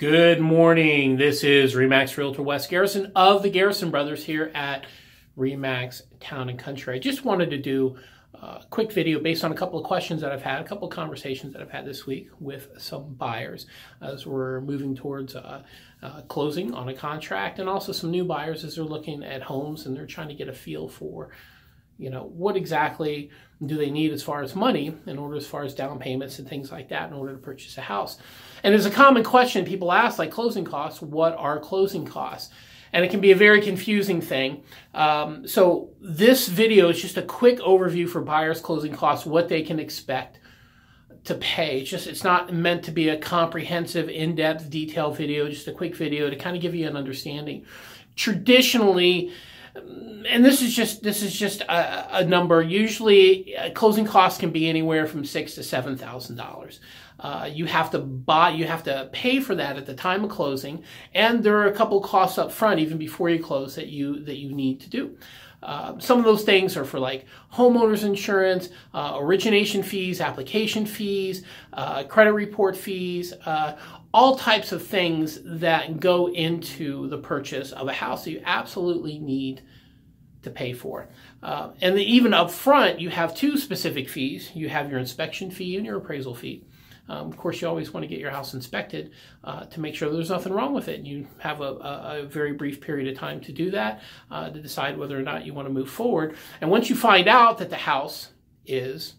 Good morning. This is Remax Realtor Wes Garrison of the Garrison Brothers here at Remax Town and Country. I just wanted to do a quick video based on a couple of questions that I've had, a couple of conversations that I've had this week with some buyers as we're moving towards uh, uh, closing on a contract and also some new buyers as they're looking at homes and they're trying to get a feel for you know, what exactly do they need as far as money in order as far as down payments and things like that in order to purchase a house? And there's a common question people ask, like closing costs, what are closing costs? And it can be a very confusing thing. Um, so this video is just a quick overview for buyers closing costs, what they can expect to pay. It's just it's not meant to be a comprehensive, in-depth, detailed video, just a quick video to kind of give you an understanding. Traditionally, and this is just this is just a, a number. Usually, uh, closing costs can be anywhere from six to seven thousand uh, dollars. You have to buy, you have to pay for that at the time of closing, and there are a couple costs up front even before you close that you that you need to do. Uh, some of those things are for like homeowners insurance, uh, origination fees, application fees, uh, credit report fees, uh, all types of things that go into the purchase of a house that you absolutely need to pay for. Uh, and even up front, you have two specific fees. You have your inspection fee and your appraisal fee. Um, of course, you always want to get your house inspected uh, to make sure there's nothing wrong with it. You have a, a, a very brief period of time to do that, uh, to decide whether or not you want to move forward. And once you find out that the house is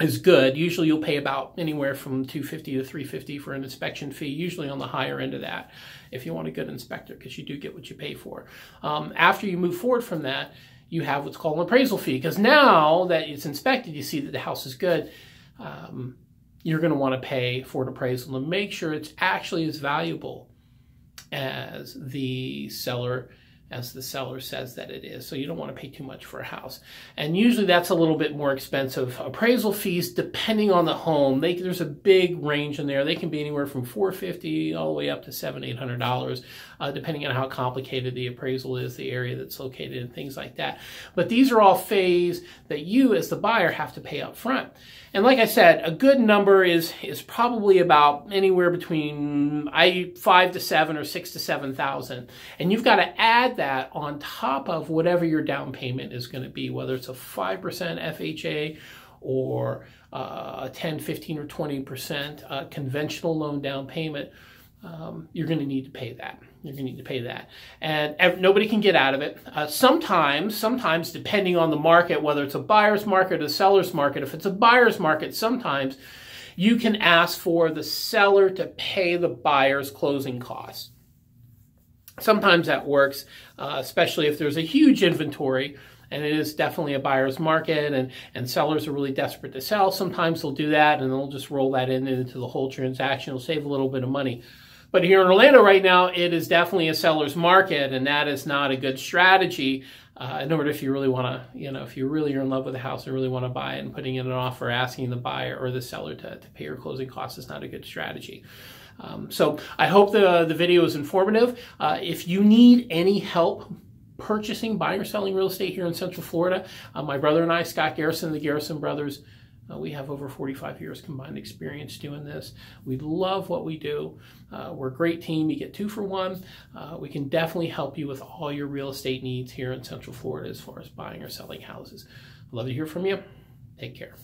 is good. Usually you'll pay about anywhere from 250 to 350 for an inspection fee, usually on the higher end of that if you want a good inspector because you do get what you pay for. Um, after you move forward from that, you have what's called an appraisal fee because now that it's inspected, you see that the house is good. Um, you're going to want to pay for an appraisal to make sure it's actually as valuable as the seller as the seller says that it is. So you don't want to pay too much for a house. And usually that's a little bit more expensive. Appraisal fees, depending on the home, they, there's a big range in there. They can be anywhere from 450 all the way up to seven, eight hundred dollars, uh, depending on how complicated the appraisal is, the area that's located, and things like that. But these are all fees that you, as the buyer, have to pay up front. And like I said, a good number is is probably about anywhere between I five to seven or six to seven thousand, and you've got to add that on top of whatever your down payment is going to be, whether it's a 5% FHA or uh, a 10, 15, or 20% uh, conventional loan down payment. Um, you're going to need to pay that. You're going to need to pay that. And nobody can get out of it. Uh, sometimes, sometimes, depending on the market, whether it's a buyer's market or a seller's market, if it's a buyer's market, sometimes you can ask for the seller to pay the buyer's closing costs. Sometimes that works, uh, especially if there's a huge inventory and it is definitely a buyer's market and, and sellers are really desperate to sell. Sometimes they'll do that and they'll just roll that in into the whole transaction. It'll save a little bit of money. But here in Orlando right now, it is definitely a seller's market, and that is not a good strategy. Uh, in order, if you really want to, you know, if you really are in love with a house and really want to buy it and putting in an offer, asking the buyer or the seller to, to pay your closing costs is not a good strategy. Um, so I hope the, the video is informative. Uh, if you need any help purchasing, buying, or selling real estate here in Central Florida, uh, my brother and I, Scott Garrison, the Garrison Brothers, uh, we have over 45 years combined experience doing this. We love what we do. Uh, we're a great team. You get two for one. Uh, we can definitely help you with all your real estate needs here in Central Florida as far as buying or selling houses. I'd love to hear from you. Take care.